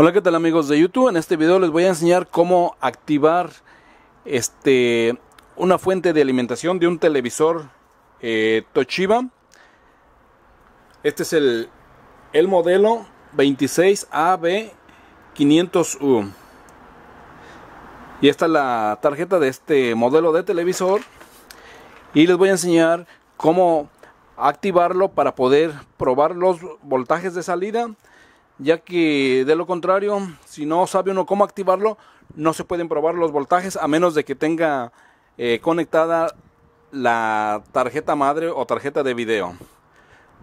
Hola qué tal amigos de YouTube, en este video les voy a enseñar cómo activar este una fuente de alimentación de un televisor eh, Toshiba. Este es el, el modelo 26AB500U. Y esta es la tarjeta de este modelo de televisor. Y les voy a enseñar cómo activarlo para poder probar los voltajes de salida ya que de lo contrario, si no sabe uno cómo activarlo, no se pueden probar los voltajes a menos de que tenga eh, conectada la tarjeta madre o tarjeta de video.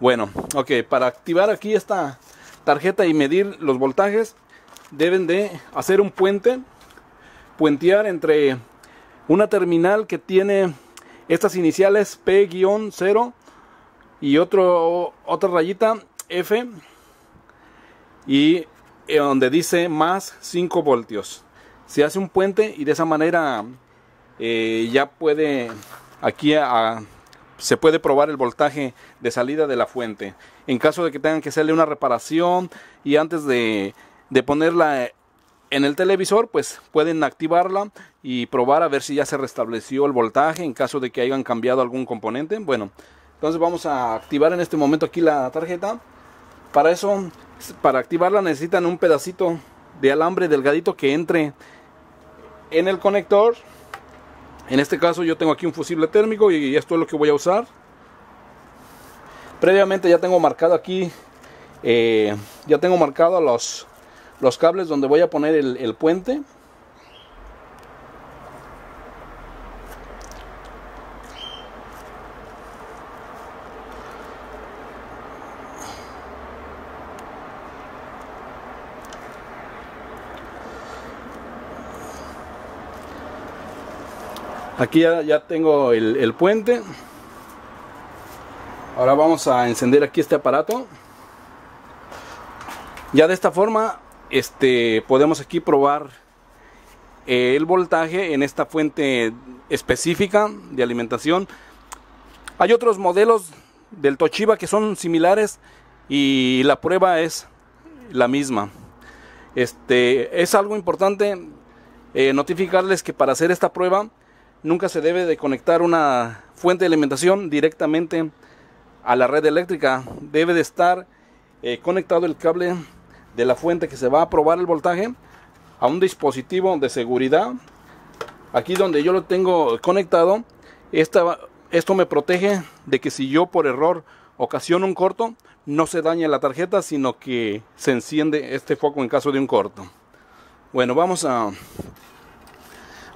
Bueno, ok, para activar aquí esta tarjeta y medir los voltajes, deben de hacer un puente, puentear entre una terminal que tiene estas iniciales P-0 y otro, otra rayita F y eh, donde dice más 5 voltios. Se hace un puente y de esa manera eh, ya puede aquí se puede probar el voltaje de salida de la fuente. En caso de que tengan que hacerle una reparación y antes de, de ponerla en el televisor, pues pueden activarla y probar a ver si ya se restableció el voltaje en caso de que hayan cambiado algún componente. Bueno, entonces vamos a activar en este momento aquí la tarjeta. Para eso para activarla necesitan un pedacito de alambre delgadito que entre en el conector. En este caso yo tengo aquí un fusible térmico y esto es lo que voy a usar. Previamente ya tengo marcado aquí, eh, ya tengo marcado los, los cables donde voy a poner el puente. Aquí ya, tengo el, puente. Ahora vamos a encender aquí este aparato. Ya de esta forma este, podemos aquí probar el voltaje en esta fuente específica de alimentación. Hay otros modelos del Toshiba que son similares y la prueba es la misma. Este, es algo importante eh, notificarles que para hacer esta prueba nunca se debe de conectar una fuente de alimentación directamente a la red eléctrica. Debe de estar eh, conectado el cable de la fuente que se va a probar el voltaje a un dispositivo de seguridad. Aquí donde yo lo tengo conectado, esto me protege de que si yo por error ocasiono un corto, no se dañe la tarjeta, sino que se enciende este foco en caso de un corto. Bueno, vamos a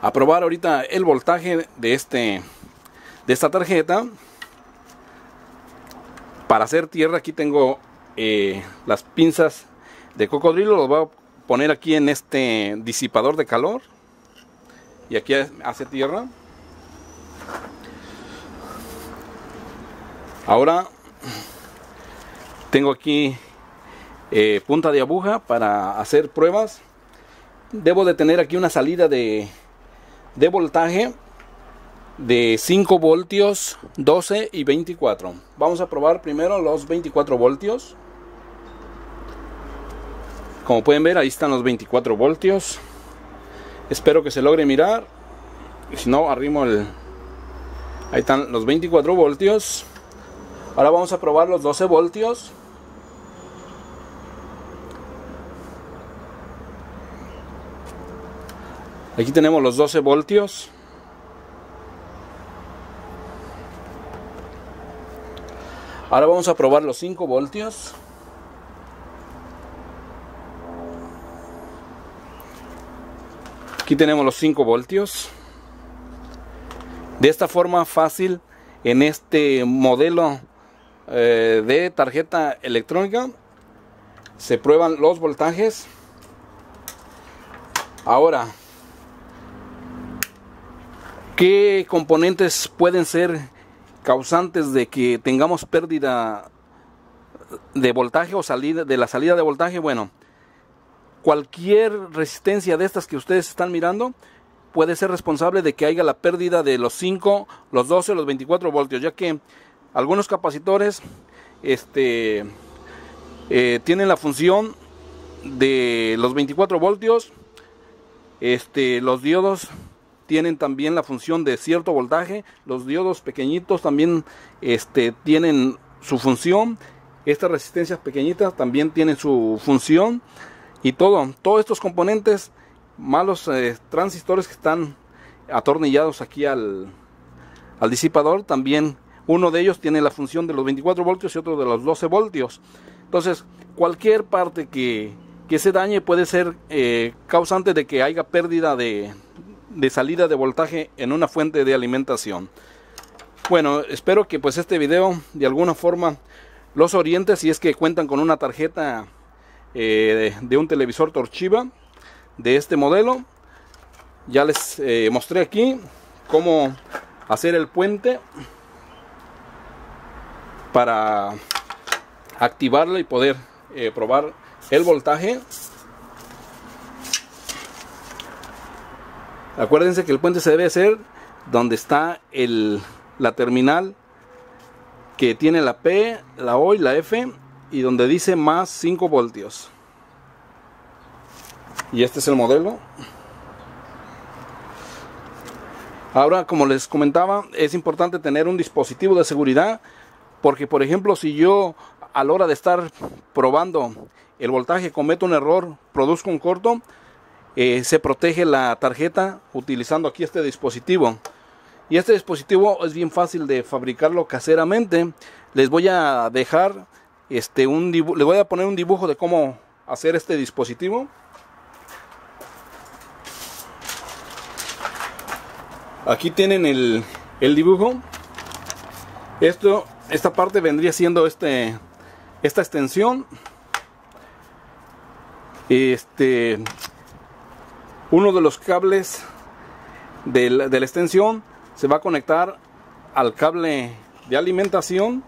a probar ahorita el voltaje de este de esta tarjeta. Para hacer tierra aquí tengo eh, las pinzas de cocodrilo lo voy a poner aquí en este disipador de calor. Y aquí hace tierra. Ahora tengo aquí eh, punta de aguja para hacer pruebas. Debo de tener aquí una salida de de voltaje de 5 voltios, 12 y 24. Vamos a probar primero los 24 voltios. Como pueden ver, ahí están los 24 voltios. Espero que se logre mirar. Si no, arrimo el... Ahí están los 24 voltios. Ahora vamos a probar los 12 voltios. Aquí tenemos los 12 voltios. Ahora vamos a probar los 5 voltios. Aquí tenemos los 5 voltios. De esta forma fácil en este modelo eh, de tarjeta electrónica se prueban los voltajes. Ahora ¿Qué componentes pueden ser causantes de que tengamos pérdida de voltaje o salida de la salida de voltaje? Bueno, cualquier resistencia de estas que ustedes están mirando puede ser responsable de que haya la pérdida de los 5, los 12, los 24 voltios, ya que algunos capacitores este, eh, tienen la función de los 24 voltios, este, los diodos tienen también la función de cierto voltaje. Los diodos pequeñitos también este, tienen su función. Estas resistencias pequeñitas también tienen su función. Y todo, todos estos componentes, malos eh, transistores que están atornillados aquí al, al disipador, también uno de ellos tiene la función de los 24 voltios y otro de los 12 voltios. Entonces, cualquier parte que, se dañe puede ser eh, causante de que haya pérdida de, de salida de voltaje en una fuente de alimentación. Bueno, espero que pues este video de alguna forma los oriente si es que cuentan con una tarjeta eh, de un televisor Torchiva de este modelo. Ya les eh, mostré aquí cómo hacer el puente para activarlo y poder eh, probar el voltaje. Acuérdense que el puente se debe hacer donde está el, la terminal que tiene la P, la O y la F y donde dice más 5 voltios. Y este es el modelo. Ahora, como les comentaba, es importante tener un dispositivo de seguridad porque, por ejemplo, si yo a la hora de estar probando el voltaje cometo un error, produzco un corto, eh, se protege la tarjeta utilizando aquí este dispositivo. Y este dispositivo es bien fácil de fabricarlo caseramente. Les voy a dejar este un les voy a poner un dibujo de cómo hacer este dispositivo. Aquí tienen el, el dibujo. Esto, esta parte vendría siendo este, esta extensión. Este, uno de los cables de la, extensión se va a conectar al cable de alimentación.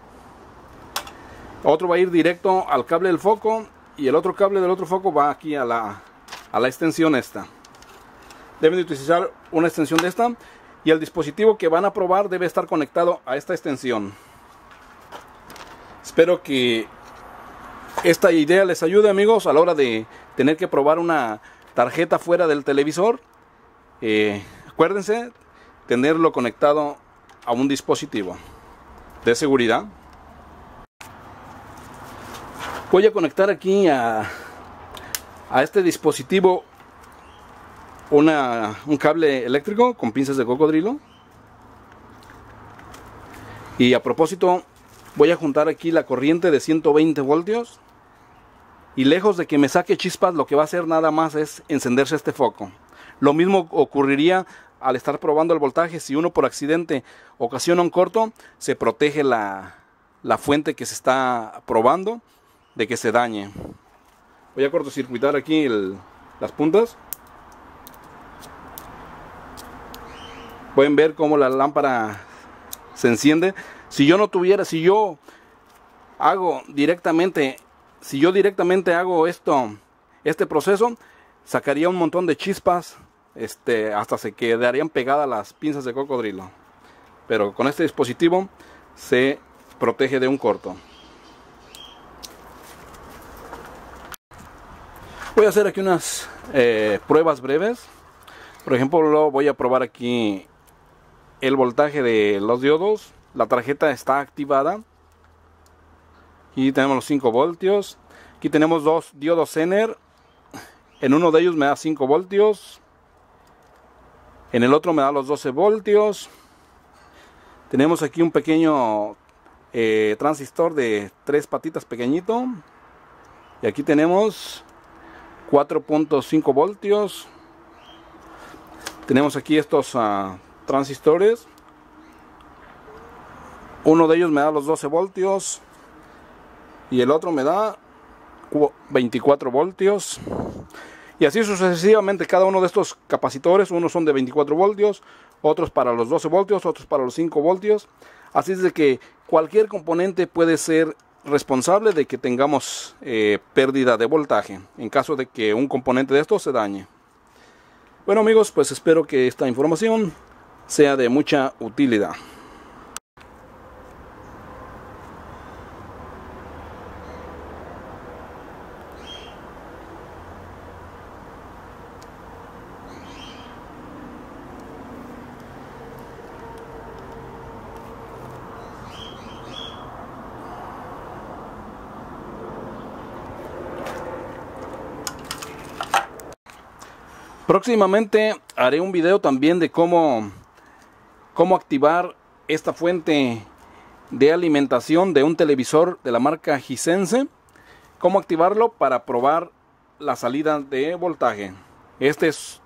Otro va a ir directo al cable del foco y el otro cable del otro foco va aquí a la, a la extensión esta. Deben de utilizar una extensión de esta y el dispositivo que van a probar debe estar conectado a esta extensión. Espero que esta idea les ayude amigos a la hora de tener que probar una tarjeta fuera del televisor. Eh, acuérdense tenerlo conectado a un dispositivo de seguridad. Voy a conectar aquí a, a este dispositivo una, un cable eléctrico con pinzas de cocodrilo. Y a propósito, voy a juntar aquí la corriente de 120 voltios. Y lejos de que me saque chispas, lo que va a hacer nada más es encenderse este foco. Lo mismo ocurriría al estar probando el voltaje. Si uno por accidente ocasiona un corto, se protege la, la fuente que se está probando de que se dañe. Voy a cortocircuitar aquí las puntas. pueden ver cómo la lámpara se enciende. Si yo no tuviera, si yo hago directamente, si yo directamente hago esto, este proceso, sacaría un montón de chispas, este, hasta se quedarían pegadas las pinzas de cocodrilo. Pero con este dispositivo se protege de un corto. Voy a hacer aquí unas eh, pruebas breves. Por ejemplo, voy a probar aquí el voltaje de los diodos. La tarjeta está activada. Aquí tenemos los 5 voltios. Aquí tenemos dos diodos Zener. En uno de ellos me da 5 voltios. En el otro me da los 12 voltios. Tenemos aquí un pequeño eh, transistor de tres patitas pequeñito. Y aquí tenemos 4.5 voltios. Tenemos aquí estos uh, transistores. Uno de ellos me da los 12 voltios y el otro me da 24 voltios. Y así sucesivamente cada uno de estos capacitores, unos son de 24 voltios, otros para los 12 voltios, otros para los 5 voltios. Así es de que cualquier componente puede ser responsable de que tengamos eh, pérdida de voltaje en caso de que un componente de estos se dañe. Bueno amigos, pues espero que esta información sea de mucha utilidad. Próximamente haré un video también de cómo, cómo activar esta fuente de alimentación de un televisor de la marca Hisense. Cómo activarlo para probar la salida de voltaje. Este es,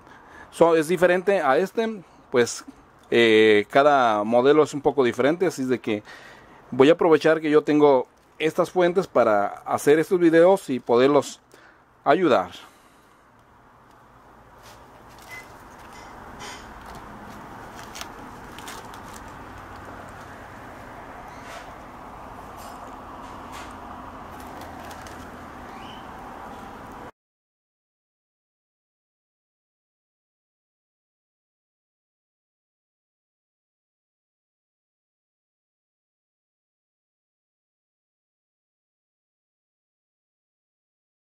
es diferente a este, pues eh, cada modelo es un poco diferente, así de que voy a aprovechar que yo tengo estas fuentes para hacer estos videos y poderlos ayudar.